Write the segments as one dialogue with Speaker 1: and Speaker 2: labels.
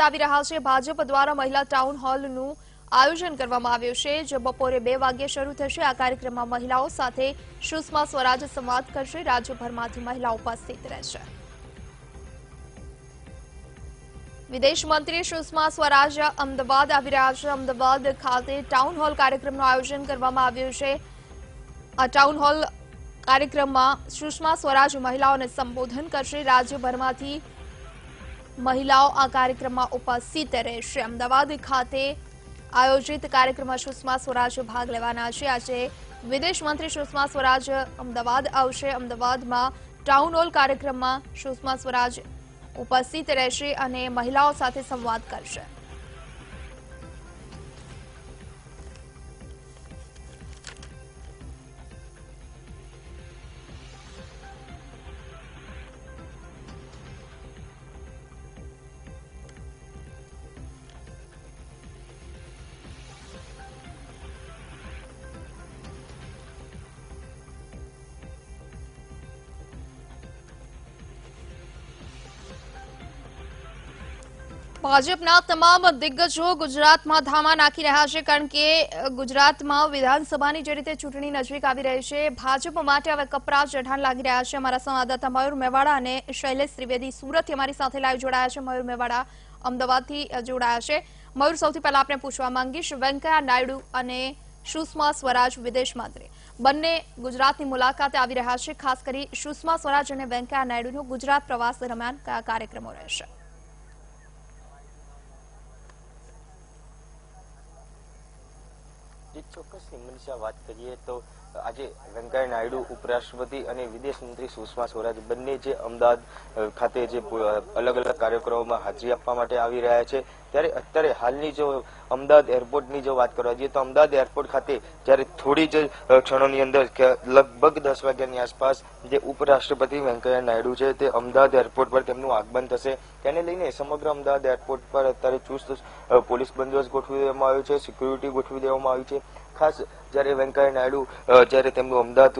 Speaker 1: આવી રહ્યા છે. ભાજપ દ્વારા મહિલા ટાઉન હોલનું આયોજન કરવામાં આવ્યું છે. જે બપોરે બે વાગ્યે શરૂ થશે. આ કાર્યક્રમમાં મહિલાઓ સાથે સુષ્મા સ્વરાજ સંવાદ કરશે. રાજ્યભરમાંથી મહિલાઓ ઉપસ્થિત રહેશે. વિદેશ મંત્રી સુષ્મા સ્વરાજ અમદાવાદ આવી રહ્યા છે. અમદાવાદ ખાતે ટાઉન હોલ કાર્યક્રમનું આયોજન કરવામાં આવ્યું છે. આ ટાઉન હોલ કાર્યક્રમમાં સુષ્મા સ્વરાજ મહિલાઓને સંબોધન કરશે. રાજ્યભરમાંથી મહિલાઓ આ કાર્યક્રમમાં ઉપસ્થિત રહેશે. અમદાવાદ ખાતે આયોજિત કાર્યક્રમમાં સુષ્મા સ્વરાજ ભાગ લેવાના છે. આજે વિદેશ મંત્રી સુષ્મા સ્વરાજ અમદાવાદ આવશે. અમદાવાદમાં ટાઉન હોલ કાર્યક્રમમાં સુષ્મા સ્વરાજ ઉપસ્થિત રહેશે અને મહિલાઓ સાથે સંવાદ કરશે. ભાજપના તમામ દિગ્ગજો ગુજરાતમાં ધામા નાખી રહ્યા છે કારણ કે ગુજરાતમાં વિધાનસભાની જે રીતે ચૂંટણી નજીક આવી રહી છે, ભાજપ માટે હવે કપરા ચઢાણ લાગી રહ્યા છે. અમારા સંવાદદાતા મયુર મેવાડા અને શૈલેષ ત્રિવેદી સુરતથી અમારી સાથે લાઈવ જોડાયા છે. મયુર મેવાડા અમદાવાદથી જોડાયા છે. મયુર, સૌથી પહેલા આપણે પૂછવા માંગીશ, વેંકૈયા નાયડુ અને સુષ્મા સ્વરાજ વિદેશ મંત્રી. બંને ગુજરાતની મુલાકાતે આવી રહ્યા છે. ખાસ કરી સુષ્મા સ્વરાજ અને વેંકૈયા નાયડુનો ગુજરાત પ્રવાસ દરમિયાન કયા કાર્યક્રમો રહેશે?
Speaker 2: જે ચોક્કસની મનીષા વાત કરીએ તો આજે વેંકૈયા નાયડુ ઉપરાષ્ટ્રપતિ અને વિદેશ મંત્રી સુષ્મા સ્વરાજ બંને જે અમદાવાદ ખાતે જે અલગ અલગ કાર્યક્રમોમાં હાજરી આપવા માટે આવી રહ્યા છે. ત્યારે અત્યારે હાલની જો અમદાવાદ એરપોર્ટની જો વાત કરવા જઈએ તો અમદાવાદ એરપોર્ટ ખાતે જ્યારે થોડી જ ક્ષણોની અંદર લગભગ દસ વાગ્યાની આસપાસ જે ઉપરાષ્ટ્રપતિ વેંકૈયા નાયડુ છે તે અમદાવાદ એરપોર્ટ પર તેમનું આગમન થશે. તેને લઈને સમગ્ર અમદાવાદ એરપોર્ટ પર અત્યારે ચુસ્ત પોલીસ બંદોબસ્ત ગોઠવી દેવામાં આવ્યો છે, સિક્યુરિટી ગોઠવી દેવામાં આવી છે. ખાસ જ્યારે વેંકૈયા નાયડુ જ્યારે તેમનું અમદાવાદ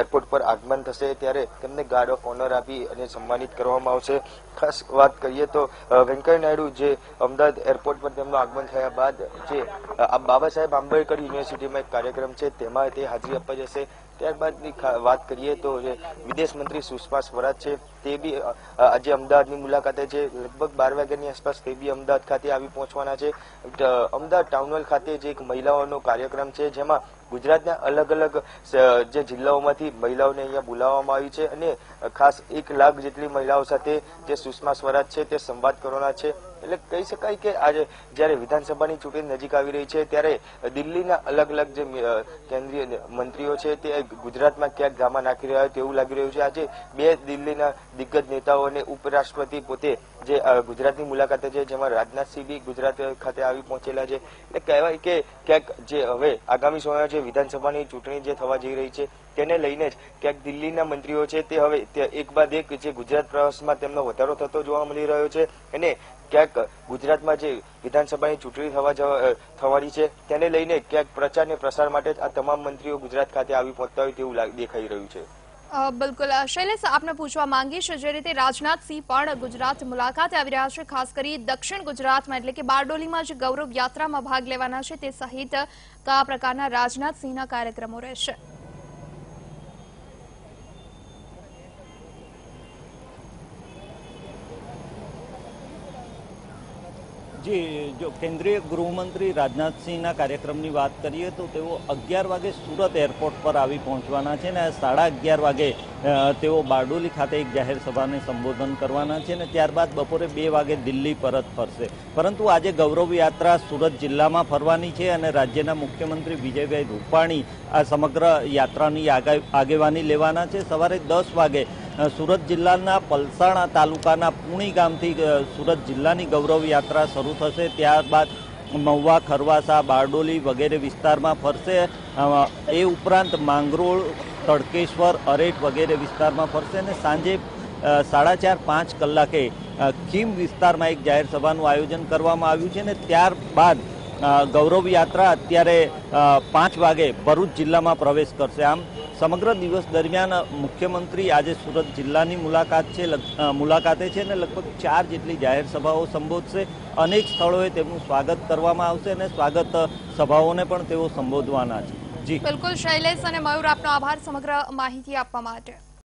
Speaker 2: એરપોર્ટ પર આગમન થશે, ત્યારે તેમને ગાર્ડ ઓફ ઓનર આપી અને સન્માનિત કરવામાં આવશે. ખાસ વાત કરીએ તો વેંકૈયા નાયડુ જે અમદાવાદ એરપોર્ટ પર તેમનું આગમન થયા બાદ જે બાબા સાહેબ આંબેડકર યુનિવર્સિટીમાં એક કાર્યક્રમ છે, તેમાં તે હાજરી આપવા જશે. ત્યારબાદની વાત કરીએ તો વિદેશ મંત્રી સુષ્મા સ્વરાજ છે, તે બી આજે અમદાવાદની મુલાકાતે છે. લગભગ બાર વાગ્યાની આસપાસ તે બી અમદાવાદ ખાતે આવી પહોંચવાના છે. અમદાવાદ ટાઉન હોલ ખાતે જે એક મહિલાઓનો કાર્યક્રમ છે, જેમાં ગુજરાતના અલગ અલગ જે જિલ્લાઓમાંથી મહિલાઓને અહીંયા બોલાવવામાં આવી છે અને ખાસ એક લાખ જેટલી મહિલાઓ સાથે જે સુષ્મા સ્વરાજ છે, તે સંવાદ કરવાના છે. એટલે કહી શકાય કે આજે જ્યારે વિધાનસભાની ચૂંટણી નજીક આવી રહી છે, ત્યારે દિલ્હીના અલગ અલગ જે કેન્દ્રીય મંત્રીઓ છે, તે ગુજરાતમાં ક્યાંક ગામા નાખી રહ્યા હોય તેવું લાગી રહ્યું છે. આજે બે દિલ્હીના દિગ્ગજ નેતાઓ અને ઉપરાષ્ટ્રપતિ પોતે જે ગુજરાતની મુલાકાતે છે જેમાં રાજનાથસિંહ બી ગુજરાત ખાતે આવી પહોંચેલા છે. એટલે કહેવાય કે ક્યાંક જે, હવે આગામી સમયમાં જે વિધાનસભાની ચૂંટણી જે થવા જઈ રહી છે, તેને લઈને જ ક્યાંક દિલ્હીના મંત્રીઓ છે તે હવે એક બાદ એક જે ગુજરાત પ્રવાસમાં તેમનો વધારો થતો જોવા મળી રહ્યો છે અને ક્યાંક ગુજરાતમાં જે વિધાનસભાની ચૂંટણી થવા થવાની છે, તેને લઈને ક્યાંક પ્રચાર અને પ્રસાર માટે આ તમામ મંત્રીઓ ગુજરાત ખાતે આવી પહોંચતા હોય તેવું દેખાઈ રહ્યું છે.
Speaker 1: બિલકુલ. શૈલેષ, આપને પૂછવા માંગીશ જે રીતે રાજનાથસિંહ પણ ગુજરાત મુલાકાતે આવી રહ્યા છે, ખાસ કરી દક્ષિણ ગુજરાતમાં, એટલે કે બારડોલીમાં જે ગૌરવ યાત્રામાં ભાગ લેવાના છે, તે સહિત કયા પ્રકારના રાજનાથસિંહના કાર્યક્રમો રહેશે.
Speaker 3: જી જો કેન્દ્રીય ગૃહમંત્રી રાજનાથસિંહના કાર્યક્રમની વાત કરીએ તો તેઓ અગિયાર વાગે સુરત એરપોર્ટ પર આવી પહોંચવાના છે અને સાડા અગિયાર વાગે તેઓ બારડોલી ખાતે એક જાહેર સભાને સંબોધન કરવાના છે અને ત્યારબાદ બપોરે બે વાગે દિલ્હી પરત ફરશે. પરંતુ આજે ગૌરવ યાત્રા સુરત જિલ્લામાં ફરવાની છે અને રાજ્યના મુખ્યમંત્રી વિજયભાઈ રૂપાણી આ સમગ્ર યાત્રાની આગા- આગેવાની લેવાના છે. સવારે દસ વાગે સુરત જિલ્લાના પલસાણા તાલુકાના પુણી ગામથી સુરત જિલ્લાની ગૌરવ યાત્રા શરૂ થશે. ત્યારબાદ મહુવા, ખરવાસા, બારડોલી વગેરે વિસ્તારમાં ફરશે. એ ઉપરાંત માંગરોળ, તડકેશ્વર અરેટ વગેરે વિસ્તારમાં ફરશે અને સાંજે સાડા ચાર પાંચ કલાકે ખીમ વિસ્તારમાં એક જાહેર સભાનું આયોજન કરવામાં આવ્યું છે અને ત્યારબાદ ગૌરવ યાત્રા અત્યારે પાંચ વાગે ભરૂચ જિલ્લામાં પ્રવેશ કરશે. આમ, સમગ્ર દિવસ દરમિયાન મુખ્યમંત્રી આજે સુરત જિલ્લાની મુલાકાત છે મુલાકાતે છે અને લગભગ ચાર જેટલી જાહેર સભાઓ સંબોધશે. અનેક સ્થળોએ તેમનું સ્વાગત કરવામાં આવશે અને સ્વાગત સભાઓને પણ તેઓ સંબોધવાના છે. જી.
Speaker 1: બિલકુલ, શૈલેષ અને મયુર, આપનો આભાર સમગ્ર માહિતી આપવા માટે.